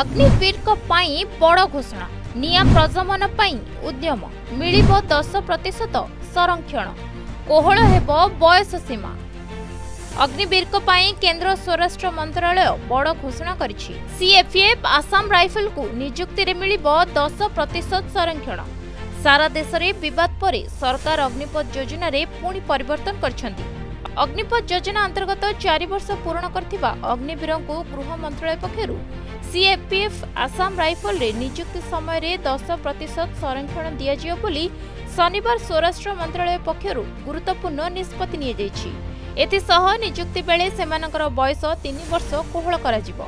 ଅଗ୍ନିବୀରଙ୍କ ପାଇଁ ବଡ଼ ଘୋଷଣା। ନିଆଁ ପ୍ରଶମନ ପାଇଁ ଉଦ୍ୟମ। ମିଳିବ ଦଶ ପ୍ରତିଶତ ସଂରକ୍ଷଣ। କୋହଳ ହେବ ବୟସ ସୀମା। ଅଗ୍ନିବୀରଙ୍କ ପାଇଁ କେନ୍ଦ୍ର ସ୍ୱରାଷ୍ଟ୍ର ମନ୍ତ୍ରାଳୟ ବଡ଼ ଘୋଷଣା କରିଛି। ସିଏଫ୍ଏଫ୍ ଆସାମ ରାଇଫଲକୁ ନିଯୁକ୍ତିରେ ମିଳିବ ଦଶ ପ୍ରତିଶତ ସଂରକ୍ଷଣ। ସାରା ଦେଶରେ ବିବାଦ ପରେ ସରକାର ଅଗ୍ନିପଥ ଯୋଜନାରେ ପୁଣି ପରିବର୍ତ୍ତନ କରିଛନ୍ତି। ଅଗ୍ନିପଥ ଯୋଜନା ଅନ୍ତର୍ଗତ ଚାରି ବର୍ଷ ପୂରଣ କରିଥିବା ଅଗ୍ନିବୀରଙ୍କୁ ଗୃହ ମନ୍ତ୍ରାଳୟ ପକ୍ଷରୁ ସିଏପିଏଫ୍ ଆସାମ ରାଇଫଲରେ ନିଯୁକ୍ତି ସମୟରେ ଦଶ ପ୍ରତିଶତ ସଂରକ୍ଷଣ ଦିଆଯିବ ବୋଲି ଶନିବାର ସ୍ୱରାଷ୍ଟ୍ର ମନ୍ତ୍ରାଳୟ ପକ୍ଷରୁ ଗୁରୁତ୍ୱପୂର୍ଣ୍ଣ ନିଷ୍ପତ୍ତି ନିଆଯାଇଛି। ଏଥିସହ ନିଯୁକ୍ତି ବେଳେ ସେମାନଙ୍କର ବୟସ ତିନି ବର୍ଷ କୋହଳ କରାଯିବ।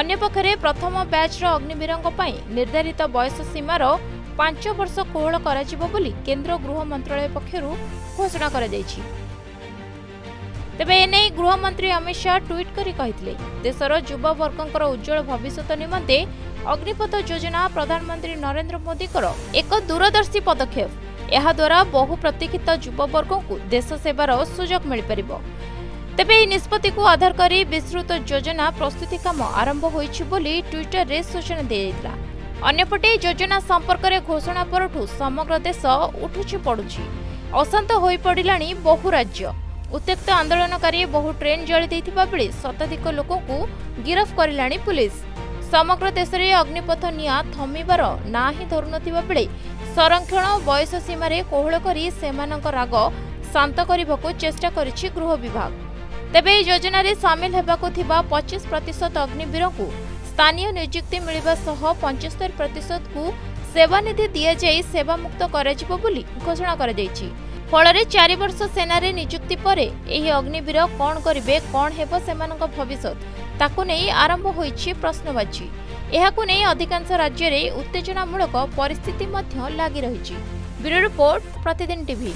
ଅନ୍ୟପକ୍ଷରେ ପ୍ରଥମ ବ୍ୟାଚ୍ର ଅଗ୍ନିବୀରଙ୍କ ପାଇଁ ନିର୍ଦ୍ଧାରିତ ବୟସ ସୀମାର ପାଞ୍ଚ ବର୍ଷ କୋହଳ କରାଯିବ ବୋଲି କେନ୍ଦ୍ର ଗୃହ ମନ୍ତ୍ରାଳୟ ପକ୍ଷରୁ ଘୋଷଣା କରାଯାଇଛି। ତେବେ ଏନେଇ ଗୃହମନ୍ତ୍ରୀ ଅମିତ ଶାହ ଟ୍ୱିଟ୍ କରି କହିଥିଲେ ଦେଶର ଯୁବବର୍ଗଙ୍କର ଉଜ୍ଜଳ ଭବିଷ୍ୟତ ନିମନ୍ତେ ଅଗ୍ନିପଥ ଯୋଜନା ପ୍ରଧାନମନ୍ତ୍ରୀ ନରେନ୍ଦ୍ର ମୋଦିଙ୍କର ଏକ ଦୂରଦର୍ଶୀ ପଦକ୍ଷେପ। ଏହାଦ୍ୱାରା ବହୁ ପ୍ରତୀକ୍ଷିତ ଯୁବବର୍ଗଙ୍କୁ ଦେଶ ସେବାର ସୁଯୋଗ ମିଳିପାରିବ। ତେବେ ଏହି ନିଷ୍ପତ୍ତିକୁ ଆଧାର କରି ବିସ୍ତୃତ ଯୋଜନା ପ୍ରସ୍ତୁତି କାମ ଆରମ୍ଭ ହୋଇଛି ବୋଲି ଟ୍ୱିଟରରେ ସୂଚନା ଦିଆଯାଇଥିଲା। ଅନ୍ୟପଟେ ଯୋଜନା ସମ୍ପର୍କରେ ଘୋଷଣା ପରଠୁ ସମଗ୍ର ଦେଶ ଉଠୁଛି ପଡୁଛି। ଅଶାନ୍ତ ହୋଇପଡ଼ିଲାଣି ବହୁ ରାଜ୍ୟ। ଉତ୍ତ୍ୟକ୍ତ ଆନ୍ଦୋଳନକାରୀ ବହୁ ଟ୍ରେନ୍ ଜଳି ଦେଇଥିବା ବେଳେ ଶତାଧିକ ଲୋକଙ୍କୁ ଗିରଫ କରିଲାଣି ପୁଲିସ। ସମଗ୍ର ଦେଶରେ ଅଗ୍ନିପଥ ନିଆଁ ଥମିବାର ନାଁ ହିଁ ଧରୁନଥିବା ବେଳେ ସଂରକ୍ଷଣ ବୟସ ସୀମାରେ କୋହଳ କରି ସେମାନଙ୍କ ରାଗ ଶାନ୍ତ କରିବାକୁ ଚେଷ୍ଟା କରିଛି ଗୃହ ବିଭାଗ। ତେବେ ଏହି ଯୋଜନାରେ ସାମିଲ ହେବାକୁ ଥିବା ପଚିଶ ପ୍ରତିଶତ ଅଗ୍ନିବୀରଙ୍କୁ ସ୍ଥାନୀୟ ନିଯୁକ୍ତି ମିଳିବା ସହ ପଞ୍ଚସ୍ତରୀ ପ୍ରତିଶତକୁ ସେବାନିଧି ଦିଆଯାଇ ସେବାମୁକ୍ତ କରାଯିବ ବୋଲି ଘୋଷଣା କରାଯାଇଛି। ଫଳରେ ଚାରି ବର୍ଷ ସେନାରେ ନିଯୁକ୍ତି ପରେ ଏହି ଅଗ୍ନିବୀର କ'ଣ କରିବେ କ'ଣ ହେବ ସେମାନଙ୍କ ଭବିଷ୍ୟତ? ତାକୁ ନେଇ ଆରମ୍ଭ ହୋଇଛି ପ୍ରଶ୍ନବାଚୀ। ଏହାକୁ ନେଇ ଅଧିକାଂଶ ରାଜ୍ୟରେ ଉତ୍ତେଜନାମୂଳକ ପରିସ୍ଥିତି ମଧ୍ୟ ଲାଗି ରହିଛି। Bureau report Pratidin TV.